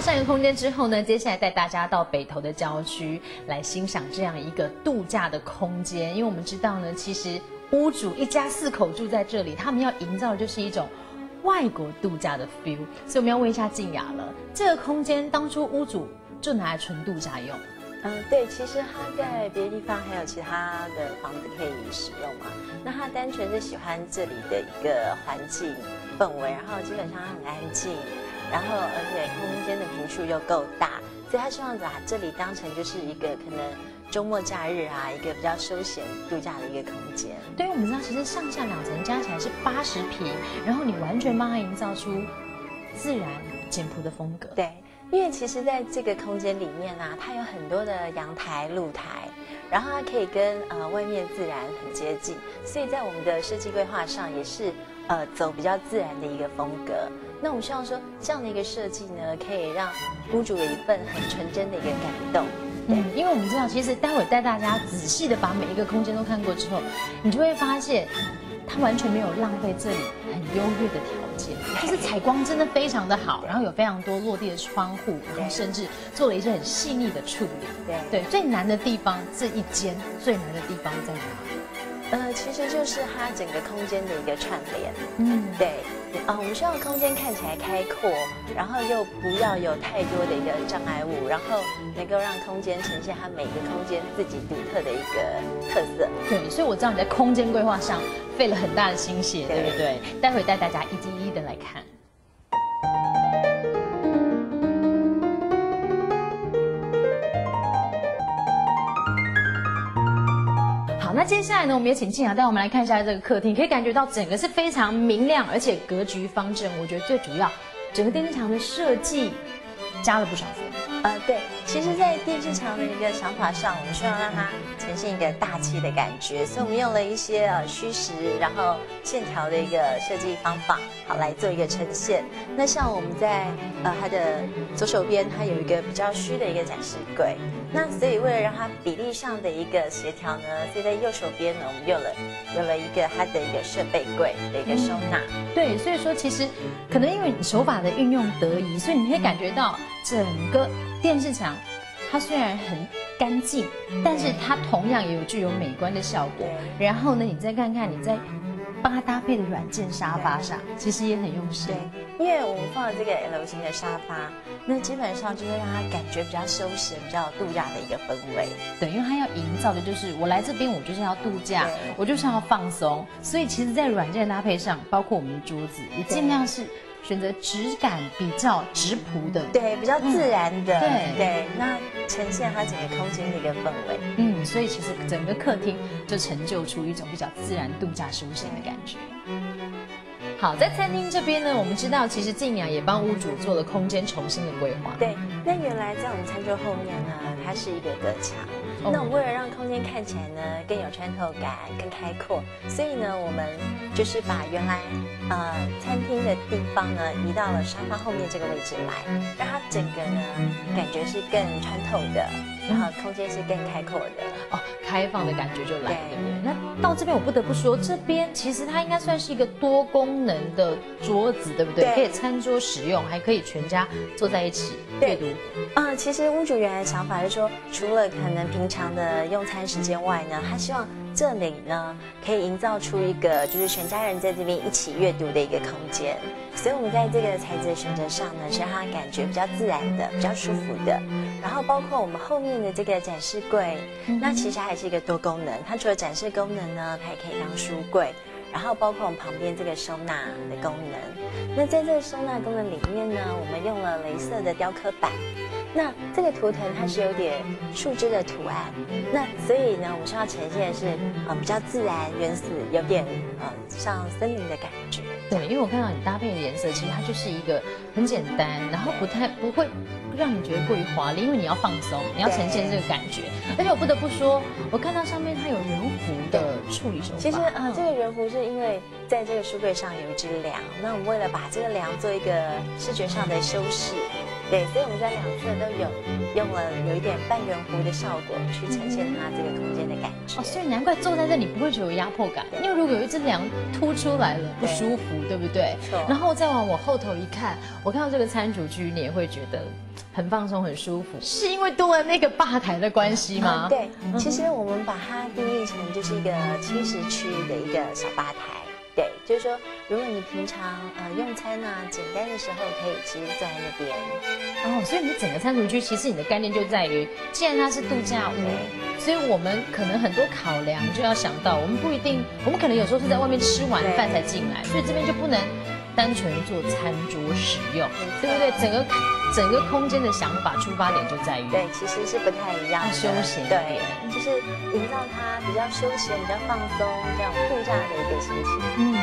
上一个空间之后呢，接下来带大家到北投的郊区来欣赏这样一个度假的空间。因为我们知道呢，其实屋主一家四口住在这里，他们要营造的就是一种外国度假的 feel。所以我们要问一下静雅了，这个空间当初屋主就拿来纯度假用？嗯，对，其实他在别的地方还有其他的房子可以使用嘛。那他单纯是喜欢这里的一个环境氛围，然后基本上很安静，然后而且空间的平数又够大，所以他希望把这里当成就是一个可能周末假日啊，一个比较休闲度假的一个空间。对，我们知道其实上下两层加起来是八十平，然后你完全帮他营造出自然简朴的风格。对。因为其实，在这个空间里面啊，它有很多的阳台、露台，然后它可以跟呃外面自然很接近，所以在我们的设计规划上也是呃走比较自然的一个风格。那我们希望说，这样的一个设计呢，可以让屋主有一份很纯真的一个感动。嗯，因为我们知道，其实待会带大家仔细的把每一个空间都看过之后，你就会发现，它完全没有浪费这里很优越的条件。就是采光真的非常的好，然后有非常多落地的窗户，然后甚至做了一些很细腻的处理。对对，最难的地方这一间最难的地方在哪？呃，其实就是它整个空间的一个串联。嗯，对。啊，我们希望空间看起来开阔，然后又不要有太多的一个障碍物，然后能够让空间呈现它每个空间自己独特的一个特色。对，所以我知道你在空间规划上费了很大的心血，对不对？待会带大家一一一的来看。好那接下来呢，我们也请静雅带我们来看一下这个客厅，可以感觉到整个是非常明亮，而且格局方正。我觉得最主要，整个电视墙的设计加了不少分。呃，对。其实，在电视墙的一个想法上，我们希望让它呈现一个大气的感觉，所以我们用了一些呃虚实，然后线条的一个设计方法，好来做一个呈现。那像我们在呃它的左手边，它有一个比较虚的一个展示柜，那所以为了让它比例上的一个协调呢，所以在右手边呢，我们用了有了一个它的一个设备柜的一个收纳。对，所以说其实可能因为你手法的运用得宜，所以你会感觉到整个电视墙。它虽然很干净，但是它同样也有具有美观的效果。然后呢，你再看看你在帮它搭配的软件沙发上，其实也很用心。对，因为我们放了这个 L 型的沙发，那基本上就会让它感觉比较休闲、比较度假的一个氛围。对，因为它要营造的就是我来这边，我就是要度假，我就是要放松。所以其实，在软件搭配上，包括我们的桌子，也尽量是。选择质感比较直朴的，对，比较自然的，对。对，那呈现它整个空间的一个氛围，嗯，所以其实整个客厅就成就出一种比较自然度假休闲的感觉。好，在餐厅这边呢，我们知道其实静雅也帮屋主做了空间重新的规划。对，那原来在我们餐桌后面呢，它是一个隔墙。那我们为了让空间看起来呢更有穿透感、更开阔，所以呢，我们就是把原来呃餐厅的地方呢移到了沙发后面这个位置来，让它整个呢感觉是更穿透的，然后空间是更开阔的哦，开放的感觉就来了。那到这边我不得不说，这边其实它应该算是一个多功能的桌子，对不对？可以餐桌使用，还可以全家坐在一起阅读。啊，其实屋主原来的想法是说，除了可能平常的用餐时间外呢，他希望这里呢可以营造出一个就是全家人在这边一起阅读的一个空间。所以，我们在这个材质的选择上呢，是让它感觉比较自然的、比较舒服的。然后，包括我们后面的这个展示柜，那其实还是一个多功能。它除了展示功能呢，它也可以当书柜。然后，包括我们旁边这个收纳的功能。那在这个收纳功能里面呢，我们用了镭射的雕刻板。那这个图腾它是有点树枝的图案，那所以呢，我们需要呈现的是呃比较自然、原始，有点呃像森林的感觉。对，因为我看到你搭配的颜色，其实它就是一个很简单，然后不太不会让你觉得过于华丽，因为你要放松，你要呈现这个感觉。而且我不得不说，我看到上面它有人弧的处理手法。其实啊，这个人弧是因为在这个书柜上有一只梁，那我们为了把这个梁做一个视觉上的修饰。对，所以我们在两侧都有用了有一点半圆弧的效果，去呈现它这个空间的感觉。哦，所以难怪坐在这里不会觉得有压迫感，因为如果有一只梁凸出来了，不舒服，对不对？错然后再往我后头一看，我看到这个餐厨区，你也会觉得很放松、很舒服，是因为多了那个吧台的关系吗？嗯对，其实我们把它定义成就是一个轻食区的一个小吧台。对，就是说，如果你平常呃用餐啊简单的时候，可以其实坐在那边。哦，所以你整个餐厨区，其实你的概念就在于，既然它是度假屋，所以我们可能很多考量就要想到，我们不一定，我们可能有时候是在外面吃完饭才进来，所以这边就不能单纯做餐桌使用，对不对？整个整个空间的想法出发点就在于，对，其实是不太一样的。休闲一对点，就是营造它比较休闲、比较放松这样度假的一个心情。嗯，